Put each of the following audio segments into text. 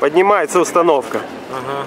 Поднимается установка. Ага.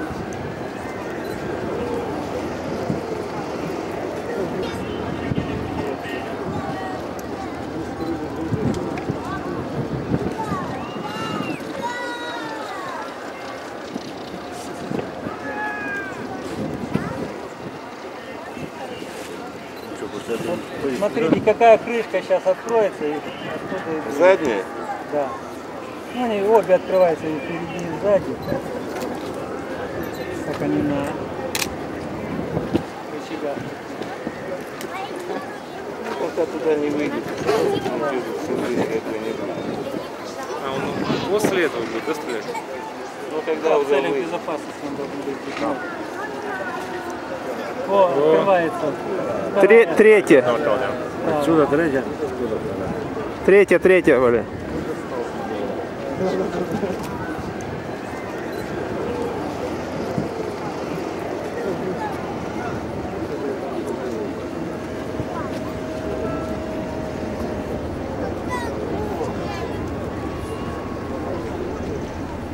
Смотрите, какая крышка сейчас откроется и оттуда идут. Задняя? Да. Ну, они обе открываются и впереди, и сзади. Как они на рычагах. Пока туда не выйдет. А он после этого будет, да, стрелять? Ну, когда уже целях безопасности он должен быть. О, открывается. Тре- Вторая. третья. Да. Отсюда третья. Третья, третья, Валя.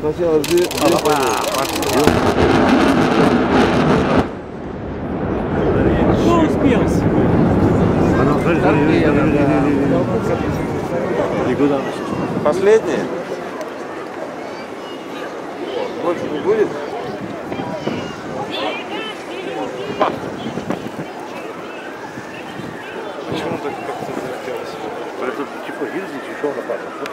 Сначала жди, Ну, Последние? Больше не будет? Почему так как-то залетелось? Это типа видите, еще нападает.